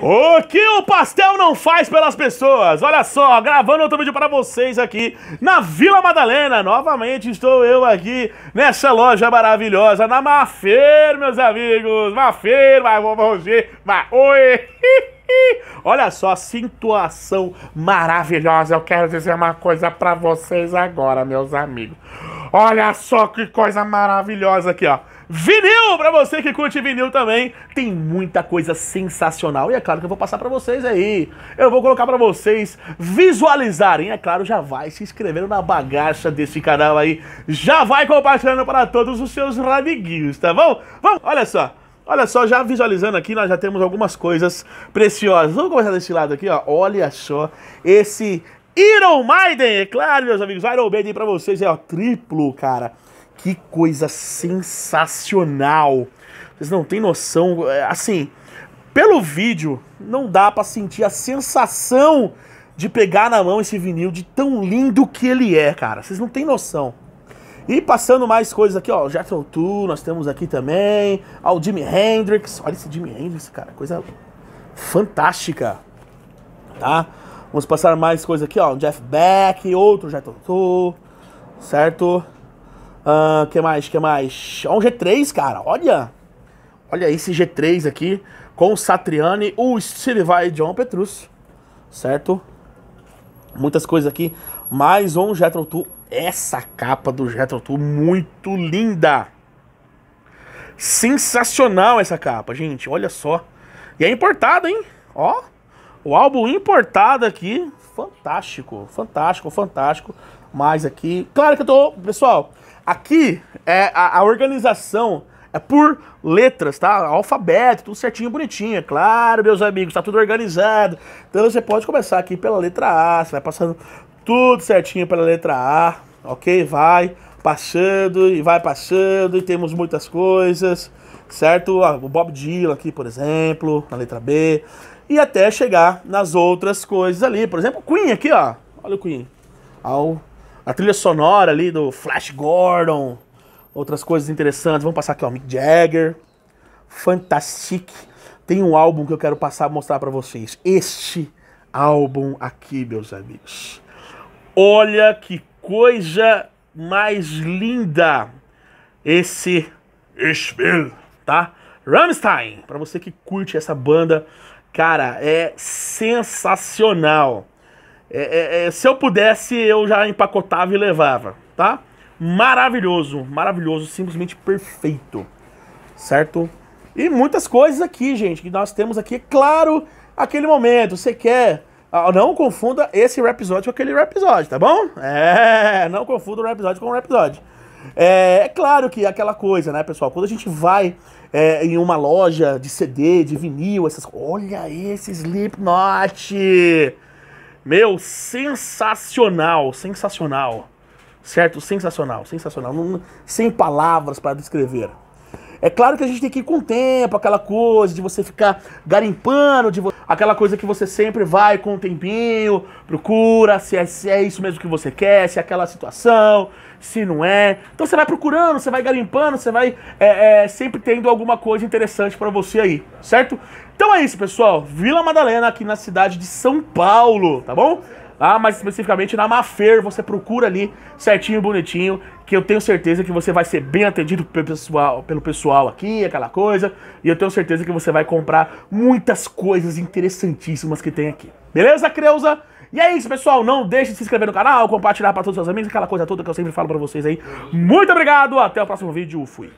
O que o pastel não faz pelas pessoas? Olha só, gravando outro vídeo para vocês aqui na Vila Madalena. Novamente estou eu aqui nessa loja maravilhosa, na Mafer, meus amigos. Mafer, vai, Roger, vai, oi. Olha só, situação maravilhosa. Eu quero dizer uma coisa para vocês agora, meus amigos. Olha só que coisa maravilhosa aqui, ó. Vinil, pra você que curte vinil também, tem muita coisa sensacional. E é claro que eu vou passar pra vocês aí. Eu vou colocar pra vocês visualizarem. É claro, já vai se inscrevendo na bagaça desse canal aí. Já vai compartilhando para todos os seus amiguinhos, tá bom? Vamos, olha só. Olha só, já visualizando aqui, nós já temos algumas coisas preciosas. Vamos começar desse lado aqui, ó. Olha só, esse Iron Maiden, é claro, meus amigos. Iron Maiden pra vocês é, ó, triplo, cara. Que coisa sensacional. Vocês não têm noção. É, assim, pelo vídeo, não dá para sentir a sensação de pegar na mão esse vinil de tão lindo que ele é, cara. Vocês não têm noção. E passando mais coisas aqui, ó, Jethro Tull, nós temos aqui também, ó, o Jimi Hendrix. Olha esse Jimi Hendrix, cara, coisa fantástica, tá? Vamos passar mais coisas aqui, ó, Jeff Beck, outro Jethro Tull, certo? Uh, que mais? Que mais? Ó, um G3, cara. Olha. Olha esse G3 aqui. Com o Satriani, o Steve Vai e John Petrus. Certo? Muitas coisas aqui. Mais um Jetro Tool. Essa capa do Jetro Tool, muito linda. Sensacional essa capa, gente. Olha só. E é importada, hein? Ó. O álbum importado aqui. Fantástico. Fantástico, fantástico. Mais aqui. Claro que eu tô... Pessoal... Aqui é a, a, organização é por letras, tá? Alfabeto, tudo certinho, bonitinho. Claro, meus amigos, tá tudo organizado. Então você pode começar aqui pela letra A, você vai passando tudo certinho pela letra A, ok? Vai passando e vai passando e temos muitas coisas, certo? Ah, o Bob Dylan aqui, por exemplo, na letra B. E até chegar nas outras coisas ali. Por exemplo, Queen aqui, ó. Olha o Queen. Ao a trilha sonora ali do Flash Gordon, outras coisas interessantes. Vamos passar aqui, ó, Mick Jagger, Fantastic. Tem um álbum que eu quero passar mostrar para vocês. Este álbum aqui, meus amigos. Olha que coisa mais linda esse Spiel, tá? Rammstein, para você que curte essa banda, cara, é sensacional. É, é, é, se eu pudesse, eu já empacotava e levava, tá? Maravilhoso, maravilhoso, simplesmente perfeito, certo? E muitas coisas aqui, gente, que nós temos aqui. É claro, aquele momento, você quer... Ah, não confunda esse episódio com aquele episódio, tá bom? É, não confunda o episódio com o episódio. É, é, claro que aquela coisa, né, pessoal? Quando a gente vai é, em uma loja de CD, de vinil, essas Olha esse Slipknot! Meu, sensacional, sensacional. Certo? Sensacional, sensacional. Não, sem palavras para descrever. É claro que a gente tem que ir com o tempo, aquela coisa de você ficar garimpando, de vo... aquela coisa que você sempre vai com um tempinho, procura se é, se é isso mesmo que você quer, se é aquela situação, se não é. Então você vai procurando, você vai garimpando, você vai é, é, sempre tendo alguma coisa interessante para você aí, certo? Então é isso, pessoal. Vila Madalena, aqui na cidade de São Paulo, tá bom? Ah, mais especificamente na Mafer, você procura ali certinho, bonitinho, que eu tenho certeza que você vai ser bem atendido pelo pessoal, pelo pessoal aqui, aquela coisa, e eu tenho certeza que você vai comprar muitas coisas interessantíssimas que tem aqui. Beleza, Creuza? E é isso, pessoal. Não deixe de se inscrever no canal, compartilhar para todos os seus amigos, aquela coisa toda que eu sempre falo para vocês aí. Muito obrigado, até o próximo vídeo. Fui.